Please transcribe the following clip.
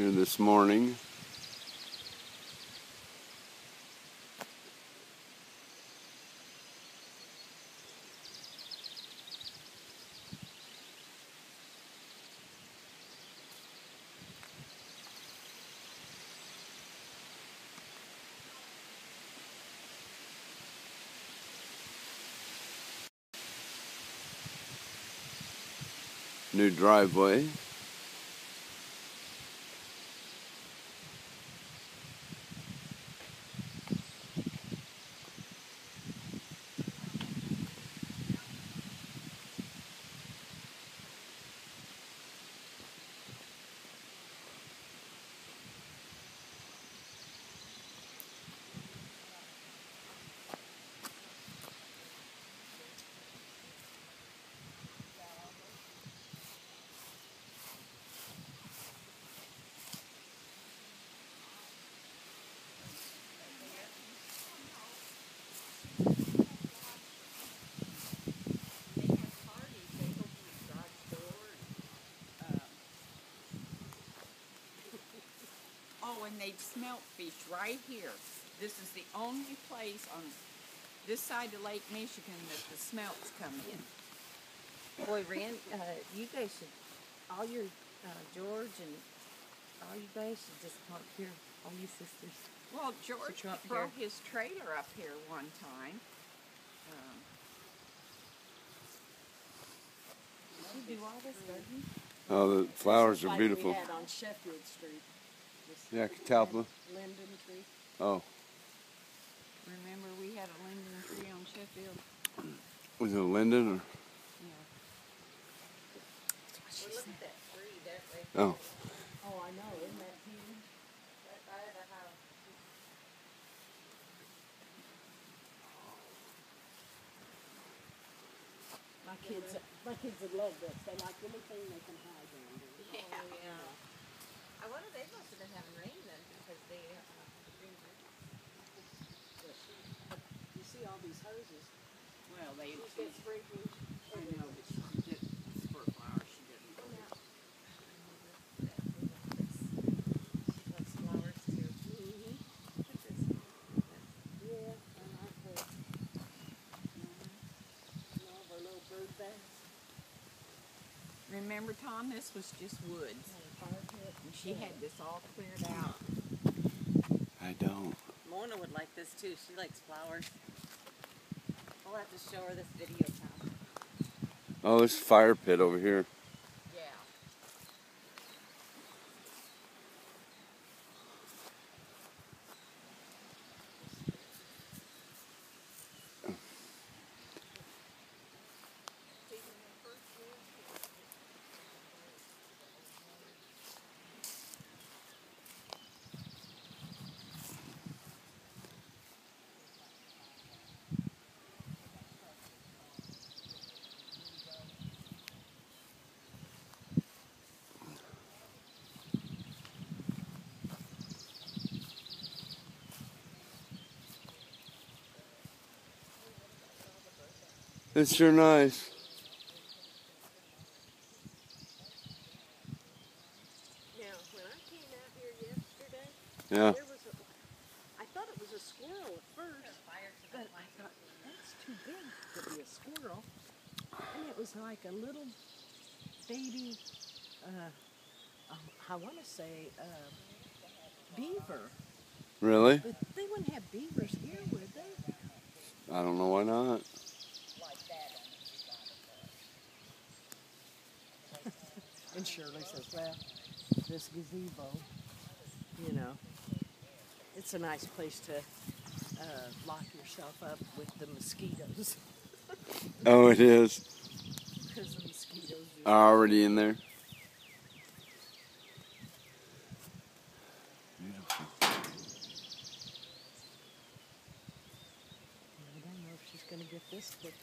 here this morning. New driveway. Oh, and they'd smelt fish right here. This is the only place on this side of Lake Michigan that the smelts come in. Boy, Rand, uh, you guys should, all your, uh, George and all you guys should just come up here, all you sisters. Well, George come up brought here. his trailer up here one time. Um, You do all this, don't? Oh, the flowers are Like beautiful. We had on Sheffield Street. This Yeah, catalpa. Linden tree. Oh, remember we had a linden tree on Sheffield? was it a Linden or? Yeah. Well, look at that tree, Oh, Oh, I know, isn't that huge? right by the house. My kids, my kids would love this. They like anything they can hide around in. Yeah. Oh, yeah. I wonder, they must have been having rain then, because they, uh, the green But she- but You see all these hoses. Well, they. She's got. I know, but she did for flowers. She didn't. She loves flowers too. Mm-hmm. Look at. Yeah, I like. And all of our little bird baths. Remember, Tom? This was just woods, and a fire pit. and she had this all cleared out. I don't. Mona would like this too. She likes flowers. We'll have to show her this video, Tom. Oh, there's a fire pit over here. It's sure nice. Now, when I came out here yesterday, Yeah. there was a, I thought it was a squirrel at first, but I thought, that's too big to be a squirrel. And it was like a little baby, uh, um, I want to say, uh, beaver. Really? But they wouldn't have beavers here, would they? I don't know why not. And Shirli says, well, this gazebo, you know, it's a nice place to uh, lock yourself up with the mosquitoes. Oh, it is. Because the mosquitoes just Already in there. Beautiful. I don't know if she's going to get this fixed.